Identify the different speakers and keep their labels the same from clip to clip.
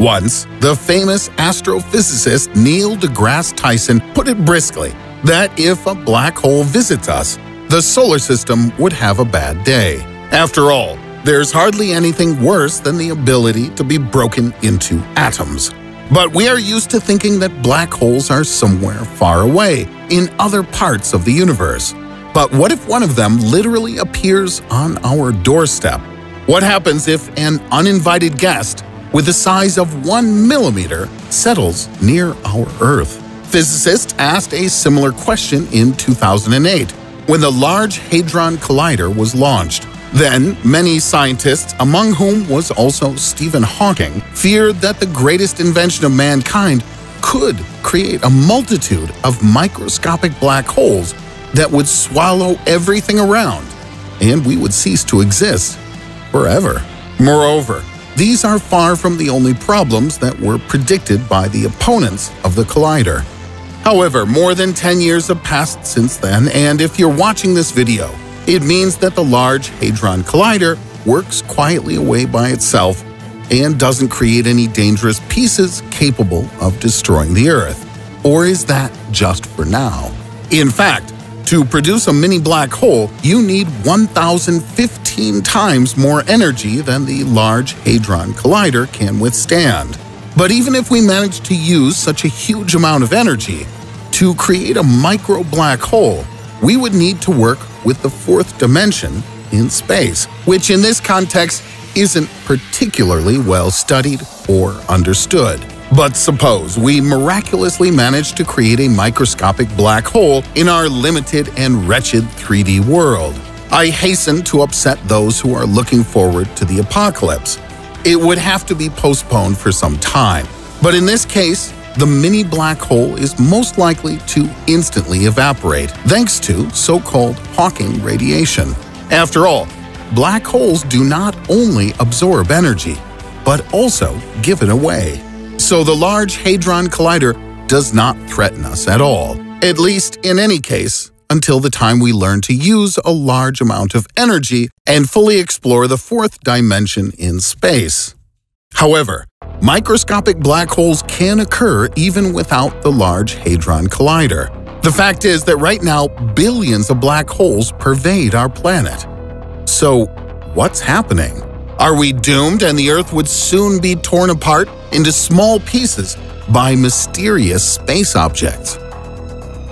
Speaker 1: Once, the famous astrophysicist Neil deGrasse Tyson put it briskly that if a black hole visits us, the solar system would have a bad day. After all, there's hardly anything worse than the ability to be broken into atoms. But we are used to thinking that black holes are somewhere far away, in other parts of the universe. But what if one of them literally appears on our doorstep? What happens if an uninvited guest with a size of one millimeter settles near our Earth? Physicists asked a similar question in 2008 when the Large Hadron Collider was launched. Then, many scientists, among whom was also Stephen Hawking, feared that the greatest invention of mankind could create a multitude of microscopic black holes that would swallow everything around, and we would cease to exist forever. Moreover, these are far from the only problems that were predicted by the opponents of the collider. However, more than 10 years have passed since then, and if you're watching this video, it means that the Large Hadron Collider works quietly away by itself and doesn't create any dangerous pieces capable of destroying the Earth. Or is that just for now? In fact, to produce a mini black hole, you need 1,015 times more energy than the Large Hadron Collider can withstand. But even if we manage to use such a huge amount of energy, to create a micro black hole, we would need to work with the fourth dimension in space, which in this context isn't particularly well studied or understood. But suppose we miraculously manage to create a microscopic black hole in our limited and wretched 3D world. I hasten to upset those who are looking forward to the apocalypse. It would have to be postponed for some time. But in this case, the mini black hole is most likely to instantly evaporate thanks to so-called Hawking radiation. After all, black holes do not only absorb energy, but also give it away. So the Large Hadron Collider does not threaten us at all, at least in any case, until the time we learn to use a large amount of energy and fully explore the fourth dimension in space. However, microscopic black holes can occur even without the Large Hadron Collider. The fact is that right now, billions of black holes pervade our planet. So, what's happening? Are we doomed and the Earth would soon be torn apart into small pieces by mysterious space objects?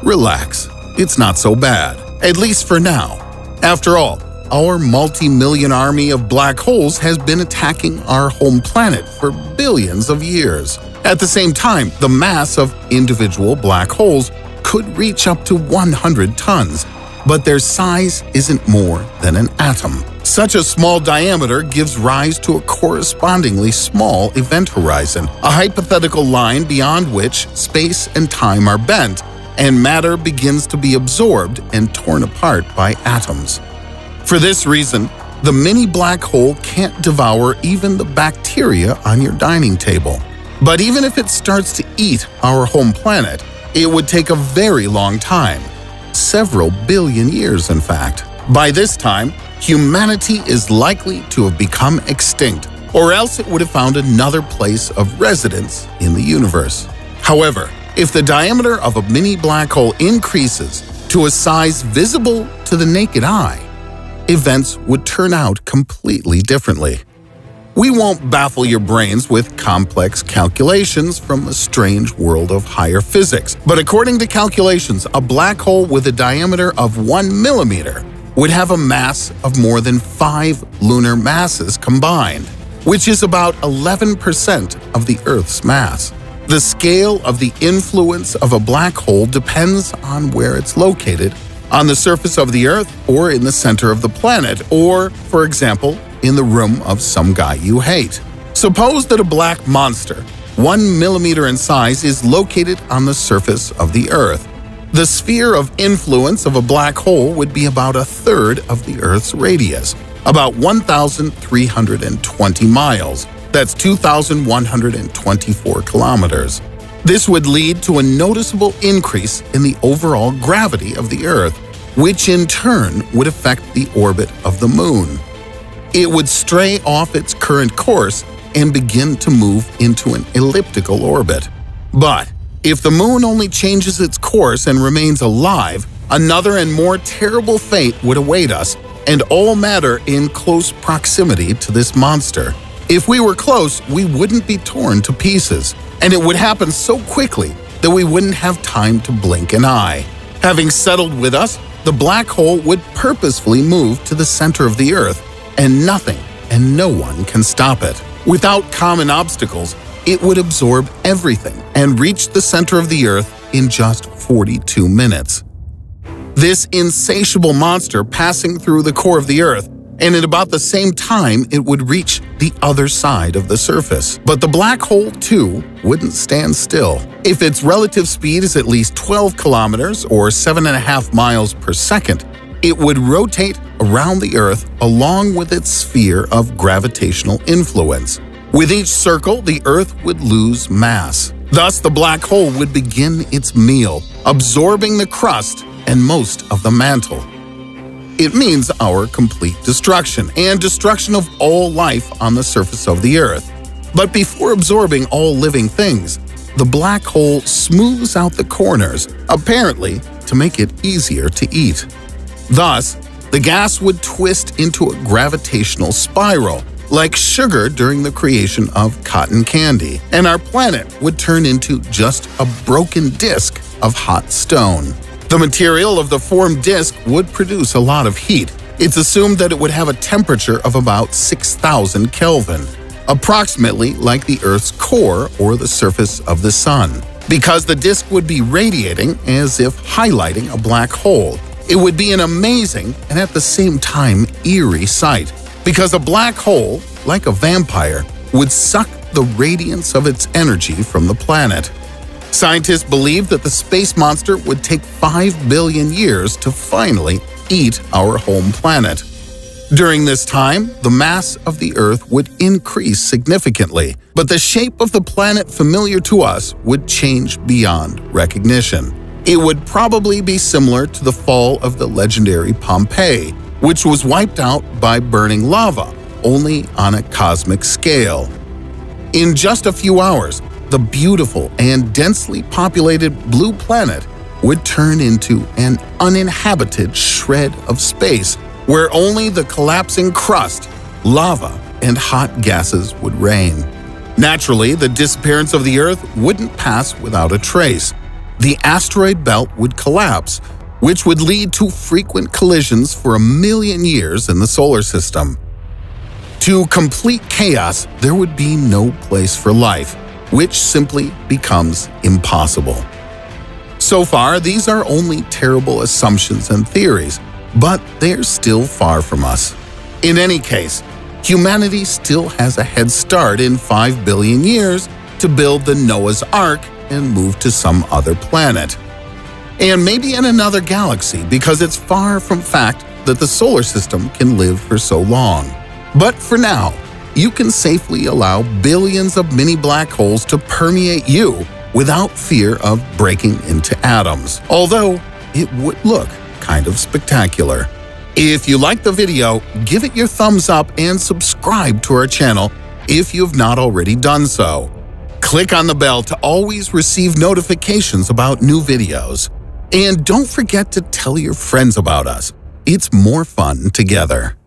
Speaker 1: Relax, it's not so bad, at least for now. After all, our multi-million army of black holes has been attacking our home planet for billions of years. At the same time, the mass of individual black holes could reach up to 100 tons, but their size isn't more than an atom. Such a small diameter gives rise to a correspondingly small event horizon, a hypothetical line beyond which space and time are bent, and matter begins to be absorbed and torn apart by atoms. For this reason, the mini black hole can't devour even the bacteria on your dining table. But even if it starts to eat our home planet, it would take a very long time. Several billion years, in fact. By this time, humanity is likely to have become extinct, or else it would have found another place of residence in the universe. However, if the diameter of a mini black hole increases to a size visible to the naked eye, events would turn out completely differently. We won't baffle your brains with complex calculations from a strange world of higher physics, but according to calculations, a black hole with a diameter of 1 millimeter would have a mass of more than 5 lunar masses combined, which is about 11% of the Earth's mass. The scale of the influence of a black hole depends on where it's located on the surface of the Earth or in the center of the planet, or, for example, in the room of some guy you hate. Suppose that a black monster, one millimeter in size, is located on the surface of the Earth. The sphere of influence of a black hole would be about a third of the Earth's radius, about 1,320 miles. That's 2,124 kilometers. This would lead to a noticeable increase in the overall gravity of the Earth, which in turn would affect the orbit of the Moon. It would stray off its current course and begin to move into an elliptical orbit. But if the moon only changes its course and remains alive, another and more terrible fate would await us and all matter in close proximity to this monster. If we were close, we wouldn't be torn to pieces, and it would happen so quickly that we wouldn't have time to blink an eye. Having settled with us, the black hole would purposefully move to the center of the Earth, and nothing and no one can stop it. Without common obstacles, it would absorb everything and reach the center of the Earth in just 42 minutes. This insatiable monster passing through the core of the Earth and at about the same time it would reach the other side of the surface. But the black hole, too, wouldn't stand still. If its relative speed is at least 12 kilometers or 7.5 miles per second, it would rotate around the Earth along with its sphere of gravitational influence. With each circle, the Earth would lose mass. Thus, the black hole would begin its meal, absorbing the crust and most of the mantle. It means our complete destruction and destruction of all life on the surface of the Earth. But before absorbing all living things, the black hole smooths out the corners, apparently to make it easier to eat. Thus, the gas would twist into a gravitational spiral, like sugar during the creation of cotton candy, and our planet would turn into just a broken disk of hot stone. The material of the formed disk would produce a lot of heat. It's assumed that it would have a temperature of about 6,000 Kelvin, approximately like the Earth's core or the surface of the Sun. Because the disk would be radiating as if highlighting a black hole, it would be an amazing and at the same time eerie sight. Because a black hole, like a vampire, would suck the radiance of its energy from the planet. Scientists believe that the space monster would take 5 billion years to finally eat our home planet. During this time, the mass of the Earth would increase significantly, but the shape of the planet familiar to us would change beyond recognition. It would probably be similar to the fall of the legendary Pompeii, which was wiped out by burning lava, only on a cosmic scale. In just a few hours, the beautiful and densely populated blue planet would turn into an uninhabited shred of space where only the collapsing crust, lava, and hot gases would reign. Naturally, the disappearance of the Earth wouldn't pass without a trace. The asteroid belt would collapse, which would lead to frequent collisions for a million years in the solar system. To complete chaos, there would be no place for life, which simply becomes impossible. So far, these are only terrible assumptions and theories, but they're still far from us. In any case, humanity still has a head start in 5 billion years to build the Noah's Ark and move to some other planet. And maybe in another galaxy because it's far from fact that the solar system can live for so long. But for now, you can safely allow billions of mini black holes to permeate you without fear of breaking into atoms, although it would look kind of spectacular. If you liked the video, give it your thumbs up and subscribe to our channel if you've not already done so. Click on the bell to always receive notifications about new videos. And don't forget to tell your friends about us. It's more fun together.